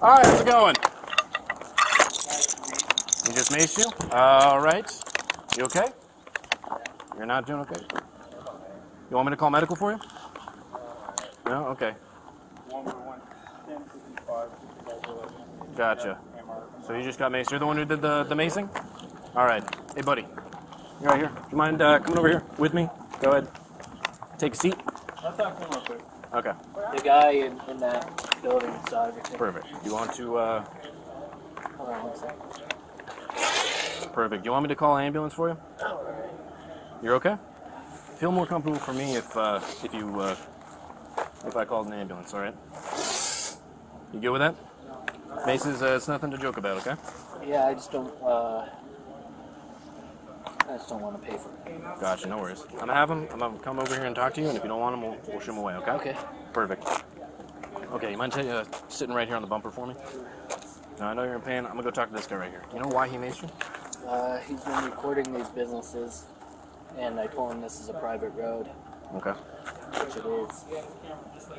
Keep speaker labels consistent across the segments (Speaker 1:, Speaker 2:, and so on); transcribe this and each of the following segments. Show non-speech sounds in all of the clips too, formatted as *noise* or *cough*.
Speaker 1: Hi, how's it going? You just maced you? All right. You okay? You're not doing okay? You want me to call medical for you? No? Okay. Gotcha. So you just got maced. You're the one who did the, the macing? All right. Hey, buddy. You're right here. Do you mind uh, coming over here with me? Go ahead. Take a seat.
Speaker 2: I'll talk to him real quick.
Speaker 1: Okay.
Speaker 3: The guy in, in that building everything.
Speaker 1: Perfect. You want to, uh,
Speaker 3: Hold on one second.
Speaker 1: perfect. You want me to call an ambulance for you?
Speaker 3: Alright.
Speaker 1: You're okay? Feel more comfortable for me if, uh, if you, uh, if I called an ambulance, alright? You good with that? Maces, uh, it's nothing to joke about, okay?
Speaker 3: Yeah, I just don't, uh, I just don't want to pay for it.
Speaker 1: Gotcha, no worries. I'm gonna have him, I'm gonna come over here and talk to you, and if you don't want him, we'll, we'll away, okay?
Speaker 3: Okay.
Speaker 1: Perfect. Okay, you mind t- uh, sitting right here on the bumper for me? Now, I know you're in pain. I'm gonna go talk to this guy right here. You know why he maced you?
Speaker 3: Uh, he's been recording these businesses, and I told him this is a private road,
Speaker 1: Okay.
Speaker 3: which it is.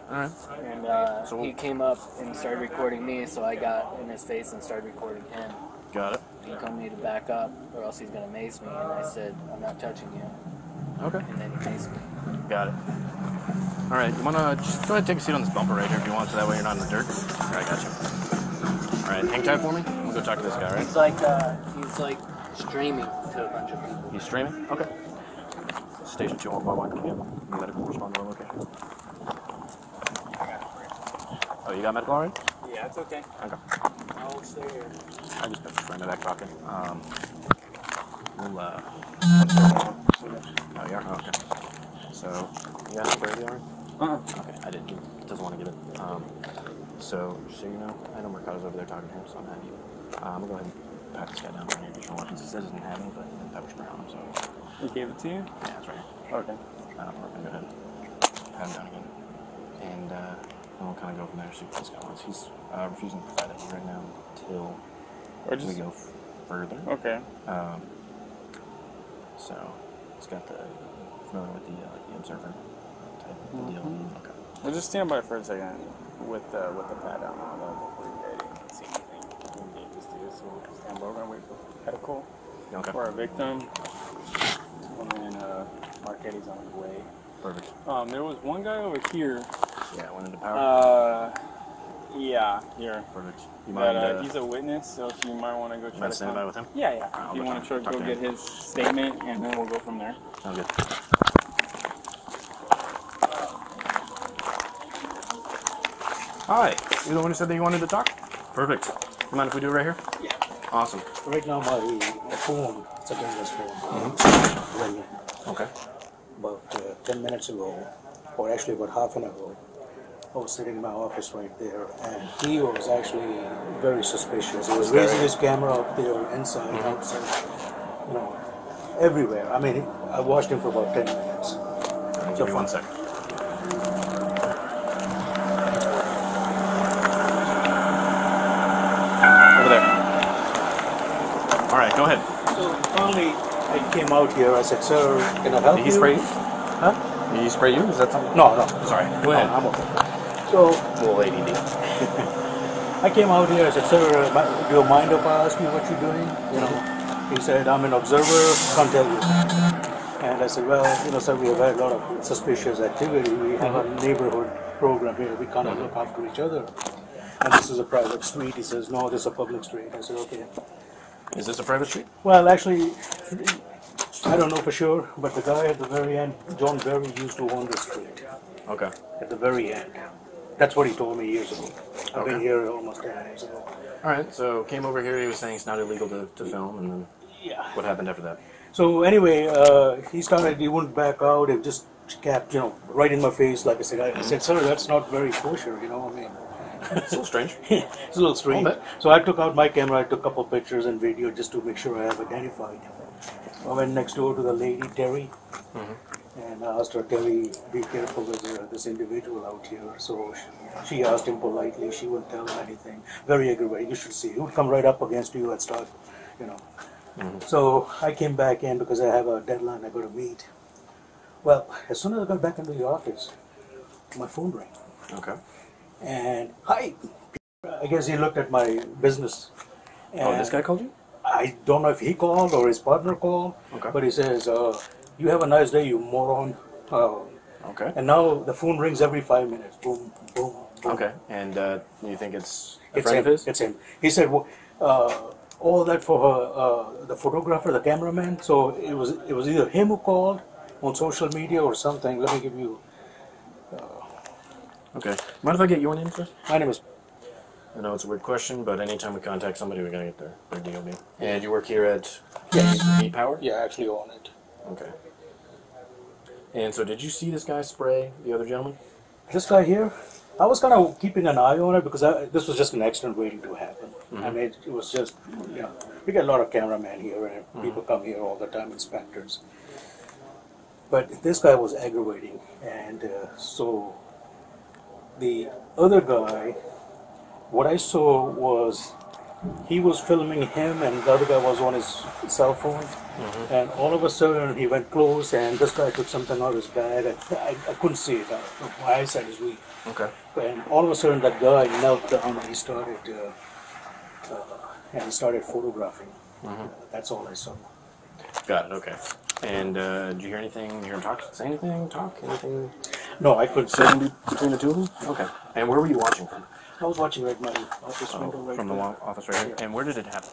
Speaker 1: Alright.
Speaker 3: And, uh,
Speaker 1: So-
Speaker 3: he came up and started recording me, so I got in his face and started recording him.
Speaker 1: Got it.
Speaker 3: He told me to back up, or else he's gonna mace me, and I said, I'm not touching you.
Speaker 1: Okay.
Speaker 3: And then me.
Speaker 1: Got it. All right, you wanna just go ahead and take a seat on this bumper right here if you want, so that way you're not in the dirt. All right, got you. All right, hang tight for me. We'll go talk to this guy. Right?
Speaker 3: He's like, uh, he's like streaming to a bunch of people.
Speaker 1: He's streaming. Okay. Station two one four one. Can you medical respond to location? Oh, you got medical already?
Speaker 2: Yeah, it's okay.
Speaker 1: Okay.
Speaker 2: I'll stay here.
Speaker 1: I just got friend back talking. Um, we'll uh. Oh, yeah. Oh, okay. So, you got a radio already?
Speaker 2: Uh-uh.
Speaker 1: Okay, I didn't. He doesn't want to give it. Um, so, just so you know, I know Mercado's over there talking to him, so I'm you. Uh, I'm gonna go ahead and pat this guy down for any additional weapons. He says he doesn't have any, but he didn't pepper spray on him, so
Speaker 2: He gave it to you?
Speaker 1: yeah, that's right.
Speaker 2: Okay.
Speaker 1: Uh, we're gonna go ahead and pat him down again, and uh, then we'll kind of go from there. See what this guy wants. He's uh, refusing to provide ID right now until
Speaker 2: Or
Speaker 1: we go further.
Speaker 2: Okay.
Speaker 1: Um, so it's got the familiar with the uh, the observer type of deal.
Speaker 2: Mhm.
Speaker 1: Okay.
Speaker 2: We'll just stand by for a second with uh, with the pad down on before you get it. See anything dangerous to you. So we'll stand by. We're gonna wait for medical
Speaker 1: Okay.
Speaker 2: for our victim. And then uh, Marquetti's on his way.
Speaker 1: Perfect.
Speaker 2: Um, there was one guy over here.
Speaker 1: Yeah, went into power.
Speaker 2: Uh, yeah, here.
Speaker 1: Perfect. You
Speaker 2: But
Speaker 1: mind?
Speaker 2: uh,
Speaker 1: Uh,
Speaker 2: he's a witness, so if you might want to go try to
Speaker 1: standing by
Speaker 2: con-
Speaker 1: with him?
Speaker 2: Yeah, yeah.
Speaker 1: I'll
Speaker 2: if you want to try,
Speaker 1: talk
Speaker 2: go
Speaker 1: to
Speaker 2: get
Speaker 1: him.
Speaker 2: his statement, and then we'll go from there.
Speaker 1: Sounds good. Hi. You're the one who said that you wanted to talk? Perfect. You mind if we do it right here?
Speaker 2: Yeah.
Speaker 1: Awesome.
Speaker 4: Right now, my phone, it's a business phone,
Speaker 1: Mm-hmm.
Speaker 4: ringing.
Speaker 1: Okay.
Speaker 4: About uh, 10 minutes ago, or actually about half an hour ago, I was sitting in my office right there, and he was actually very suspicious. He was raising his camera up there, inside,
Speaker 1: Mm-hmm.
Speaker 4: outside, you know, everywhere. I mean, I watched him for about 10 minutes.
Speaker 1: Give me one sec. Over there. All right, go ahead.
Speaker 4: So finally, I came out here. I said, "Sir, can I help
Speaker 1: Did
Speaker 4: you?"
Speaker 1: he spray you?
Speaker 4: Huh?
Speaker 1: Did he spray you? Is that something?
Speaker 4: No, no.
Speaker 1: Sorry. Go
Speaker 4: No,
Speaker 1: ahead.
Speaker 4: I'm okay. So
Speaker 1: Little ADD.
Speaker 4: I came out here. I said, "Sir, do you mind if I ask you what you're doing?" You know, he said, "I'm an observer. Can't tell you." And I said, "Well, you know, sir, we have had a lot of suspicious activity. We have a uh-huh. neighborhood program here. We kind of look uh-huh. after each other." And this is a private street. He says, "No, this is a public street." I said, "Okay."
Speaker 1: Is this a private street?
Speaker 4: Well, actually, I don't know for sure, but the guy at the very end, John Berry, used to own the street
Speaker 1: Okay.
Speaker 4: at the very end. That's what he told me years ago. I've been
Speaker 1: Okay.
Speaker 4: here almost 10 years ago.
Speaker 1: All right. So came over here. He was saying it's not illegal to, to film, and then
Speaker 4: Yeah.
Speaker 1: what happened after that?
Speaker 4: So anyway, uh, he started. He wouldn't back out. He just kept, you know, right in my face. Like I said, I, I said, "Sir, that's not very kosher." You know, what I mean,
Speaker 1: It's a little strange. *laughs*
Speaker 4: it's a little strange.
Speaker 1: bit.
Speaker 4: So I took out my camera. I took a couple pictures and video just to make sure I have identified. I went next door to the lady Terry, and I asked her, "Terry, be careful with uh, this individual out here." So she, she asked him politely. She wouldn't tell him anything. Very aggravating. You should see. He would come right up against you and start, you know. So I came back in because I have a deadline I got to meet. Well, as soon as I got back into the office, my phone rang.
Speaker 1: Okay.
Speaker 4: And hi, I guess he looked at my business.
Speaker 1: Oh, this guy called you?
Speaker 4: I don't know if he called or his partner called,
Speaker 1: Okay.
Speaker 4: but he says, uh, "You have a nice day, you moron." Uh,
Speaker 1: Okay.
Speaker 4: and now the phone rings every five minutes. Boom, boom, boom.
Speaker 1: Okay. And uh, you think it's a
Speaker 4: It's
Speaker 1: friend
Speaker 4: him.
Speaker 1: of his?
Speaker 4: It's him. He said, well, uh, "All that for her, uh, the photographer, the cameraman." So it was it was either him who called on social media or something. Let me give you.
Speaker 1: Okay. Mind if I get your name, first?
Speaker 4: My name is.
Speaker 1: I know it's a weird question, but anytime we contact somebody, we gotta get their, their DOB. And you work here at
Speaker 4: Yes.
Speaker 1: Meat Power?
Speaker 4: Yeah, actually own it.
Speaker 1: Okay. And so, did you see this guy spray the other gentleman?
Speaker 4: This guy here, I was kind of keeping an eye on it because I, this was just an accident waiting to happen. I mean, it was just, you know, we get a lot of cameramen here and people come here all the time, inspectors. But this guy was aggravating, and uh, so the other guy, what I saw was he was filming him, and the other guy was on his cell phone. And all of a sudden, he went close, and this guy took something out of his bag. I, I, I couldn't see it. I, my eyesight is weak.
Speaker 1: Okay.
Speaker 4: And all of a sudden, that guy knelt down and he started, uh, uh, and he started photographing. That's all I saw.
Speaker 1: Got it. Okay. And uh, did you hear anything? You hear him talk? Say anything? Talk? Anything?
Speaker 4: No, I couldn't see.
Speaker 1: Between the two of them? Okay. And where were you watching from?
Speaker 4: I was watching right my office
Speaker 1: Oh,
Speaker 4: window right
Speaker 1: from the
Speaker 4: there.
Speaker 1: wa- office right here. And where did it happen?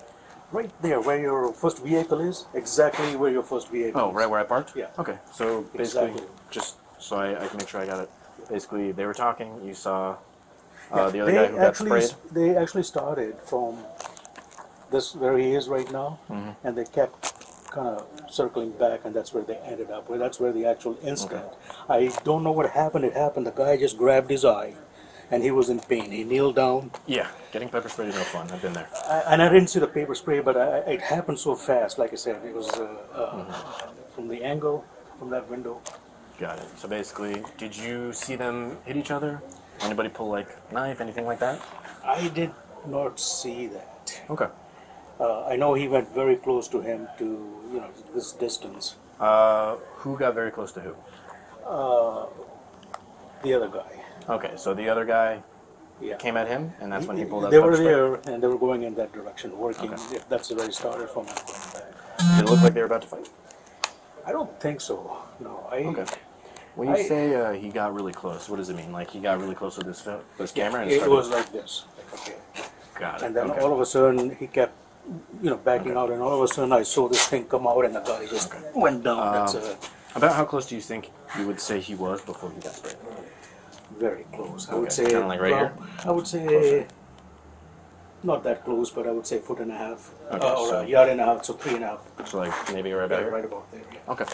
Speaker 4: Right there, where your first vehicle is. Exactly where your first vehicle
Speaker 1: Oh,
Speaker 4: is.
Speaker 1: right where I parked?
Speaker 4: Yeah.
Speaker 1: Okay. So basically,
Speaker 4: Exactly.
Speaker 1: just so I, I can make sure I got it. Basically, they were talking. You saw uh,
Speaker 4: Yeah,
Speaker 1: the other
Speaker 4: they
Speaker 1: guy who got sprayed.
Speaker 4: They actually started from this where he is right now,
Speaker 1: Mm-hmm.
Speaker 4: and they kept kind of circling back, and that's where they ended up. Where that's where the actual incident. I don't know what happened. It happened. The guy just grabbed his eye, and he was in pain. He kneeled down,
Speaker 1: Yeah. Getting pepper sprayed is no fun. I've been there.
Speaker 4: I, and I didn't see the pepper spray, but I, it happened so fast. Like I said, it was uh, uh, from the angle from that window.
Speaker 1: Got it. So basically, did you see them hit each other? Anybody pull like knife, anything like that?
Speaker 4: I did not see that.
Speaker 1: Okay.
Speaker 4: Uh, I know he went very close to him to you know this distance.
Speaker 1: Uh, who got very close to who?
Speaker 4: The other guy.
Speaker 1: Okay, so the other guy
Speaker 4: Yeah.
Speaker 1: came at him, and that's when he pulled out.
Speaker 4: They were there and they were going in that direction, working.
Speaker 1: Okay.
Speaker 4: That's where he started from.
Speaker 1: Did it look like they were about to fight?
Speaker 4: I don't think so. No, I.
Speaker 1: Okay. When you
Speaker 4: I-
Speaker 1: say uh, he got really close, what does it mean? Like he got really close with this this camera and
Speaker 4: It
Speaker 1: started-
Speaker 4: was like this. Like, okay.
Speaker 1: got it.
Speaker 4: And then
Speaker 1: okay.
Speaker 4: all of a sudden he kept, you know, backing out, and all of a sudden I saw this thing come out, and the guy just went down. That's
Speaker 1: Um,
Speaker 4: uh,
Speaker 1: About how close do you think you would say he was before he got sprayed?
Speaker 4: Very close. I would
Speaker 1: Okay,
Speaker 4: say
Speaker 1: kinda like right here?
Speaker 4: I would say
Speaker 1: Closer.
Speaker 4: not that close, but I would say foot and a half,
Speaker 1: Okay,
Speaker 4: uh, or
Speaker 1: so-
Speaker 4: a yard and a half, so three and a half,
Speaker 1: So like maybe right about
Speaker 4: right,
Speaker 1: here.
Speaker 4: right about there. Yeah.
Speaker 1: Okay,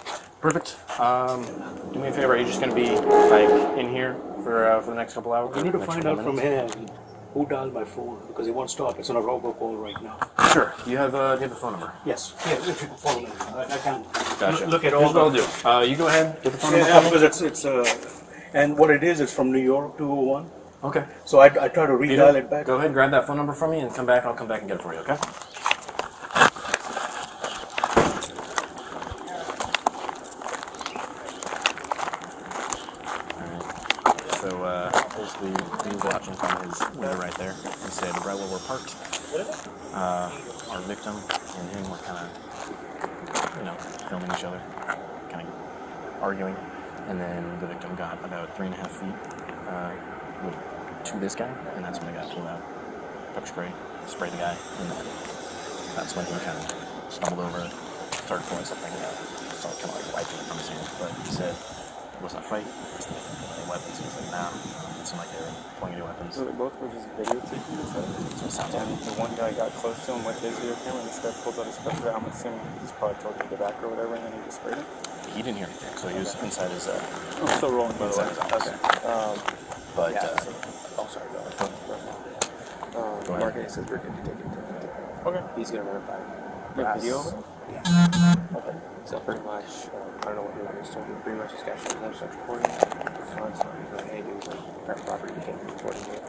Speaker 1: perfect. Um, do me a favor. Are you just gonna be like in here for uh, for the next couple hours?
Speaker 4: We need to
Speaker 1: Next
Speaker 4: find
Speaker 1: couple
Speaker 4: out from
Speaker 1: minutes?
Speaker 4: him who dialed my phone because it won't stop. It's on a robocall right now.
Speaker 1: Sure. Do you have uh, do you have the phone number?
Speaker 4: Yes, yes. If you can follow me, I, I can
Speaker 1: Gotcha.
Speaker 4: look at
Speaker 1: Here's
Speaker 4: all
Speaker 1: what I'll
Speaker 4: the.
Speaker 1: do. Uh, you go ahead. Get the phone number.
Speaker 4: Yeah,
Speaker 1: for me.
Speaker 4: because it's it's uh, and what it is, it's from New York 201.
Speaker 1: Okay.
Speaker 4: So I, I try to
Speaker 1: Peter,
Speaker 4: redial it back.
Speaker 1: Go ahead, grab that phone number from me, and come back. I'll come back and get it for you. Okay. Alright. So uh, basically, he was watching from his window right there. He said, right where we're parked, uh, our victim and him were kind of, you know, filming each other, kind of arguing. And then the victim got about three and a half feet uh, to this guy, and that's when the guy pulled out pepper spray, sprayed the guy, and then that's when he kind of stumbled over, started pulling something out, started kind of like wiping it from his hand. But he said it wasn't a fight, it was any weapons. He was like, nah, it seemed like they were pointing any weapons.
Speaker 2: So they both were just videotaping.
Speaker 1: That's what it sounds
Speaker 2: And
Speaker 1: like.
Speaker 2: the one guy got close to him with his video camera, and this guy pulls out his pepper. I'm assuming he's probably told to get back or whatever, and then he just sprayed it.
Speaker 1: He didn't hear anything, so he was inside his. Uh,
Speaker 2: I'm still rolling, by the way.
Speaker 1: Inside his house.
Speaker 2: Okay. Um,
Speaker 1: but
Speaker 2: yeah,
Speaker 1: uh,
Speaker 2: so, oh, sorry, go ahead. Um,
Speaker 1: Go ahead.
Speaker 2: Market says we're good to take it Okay. He's gonna run it by.
Speaker 5: The video of it?
Speaker 2: Okay. So pretty much, um, I don't know what you're going to start. Pretty much, this guy shows up, starts recording. Constantly, he's like, hey, dude, like, private property, you can't be recording it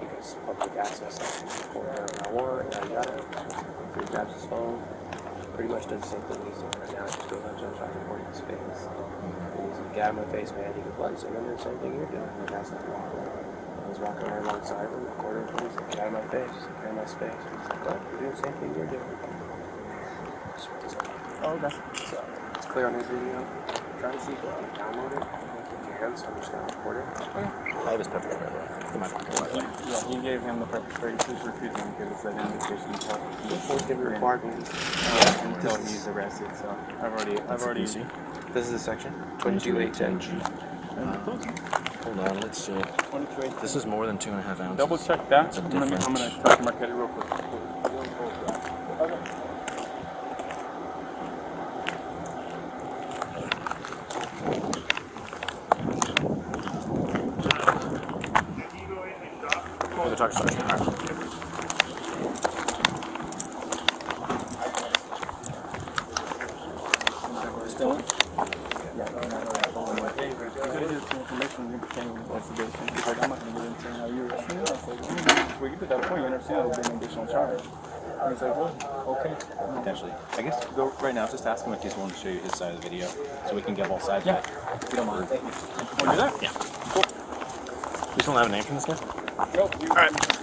Speaker 2: because public access, like, record whatever I want, yada yada. So he grabs his phone, pretty much does the same thing he's doing right now. Just goes up to him, starts recording his face. And he's like, get out of my face, man. He what? He's like, I'm doing the same thing you're doing. And the guy's like, wow. He's walking right alongside him, recording him. He's like, get out of in my face, clear my space. He's like, what? You're doing the same thing you're doing.
Speaker 3: Oh, that's
Speaker 2: So it's clear on his video. Try to see if I can download it. Hands, so I'm just gonna record it.
Speaker 1: I have his pepper spray, by the way. In my pocket, by the way.
Speaker 5: Yeah, he gave him the pepper spray. He's refusing to give us that invitation to talk.
Speaker 2: Before they required.
Speaker 5: Uh, until he's arrested. So I've already, I've already.
Speaker 1: PC.
Speaker 2: This is the section. 2210.
Speaker 1: G. Hold on, let's see. This is more than two and a half ounces.
Speaker 5: Double check that.
Speaker 1: It's a
Speaker 5: I'm gonna, I'm
Speaker 1: different-
Speaker 5: gonna talk to Marquetti real quick.
Speaker 1: Oh, the talk sergeant. All right.
Speaker 3: still.
Speaker 5: Yeah, no, no, no, no, no, no. Hey, you gotta give some information in pertaining to investigation. He's like, I'm not gonna get into how you were seen. I mm, well, you get to that point, you understand it'll be an additional charge. And he's like, well, okay.
Speaker 6: Potentially. I guess go right now. Just ask him if he's willing to show you his side of the video, so we can get both sides.
Speaker 5: Yeah.
Speaker 6: back.
Speaker 5: If you don't mind. Thank you. Want to do that?
Speaker 1: We still don't have a name for this guy?
Speaker 5: Nope. All right.